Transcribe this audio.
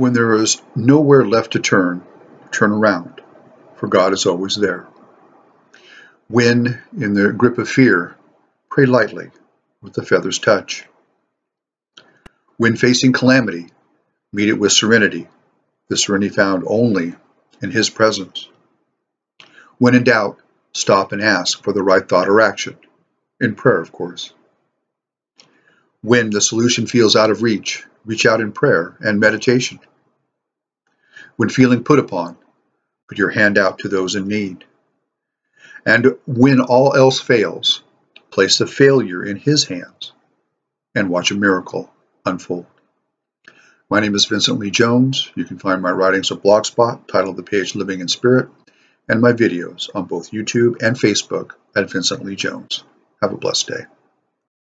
When there is nowhere left to turn, turn around, for God is always there. When in the grip of fear, pray lightly with the feather's touch. When facing calamity, meet it with serenity, the serenity found only in His presence. When in doubt, stop and ask for the right thought or action, in prayer, of course. When the solution feels out of reach, reach out in prayer and meditation. When feeling put upon, put your hand out to those in need. And when all else fails, place the failure in His hands and watch a miracle unfold. My name is Vincent Lee Jones. You can find my writings at Blogspot titled The Page Living in Spirit and my videos on both YouTube and Facebook at Vincent Lee Jones. Have a blessed day.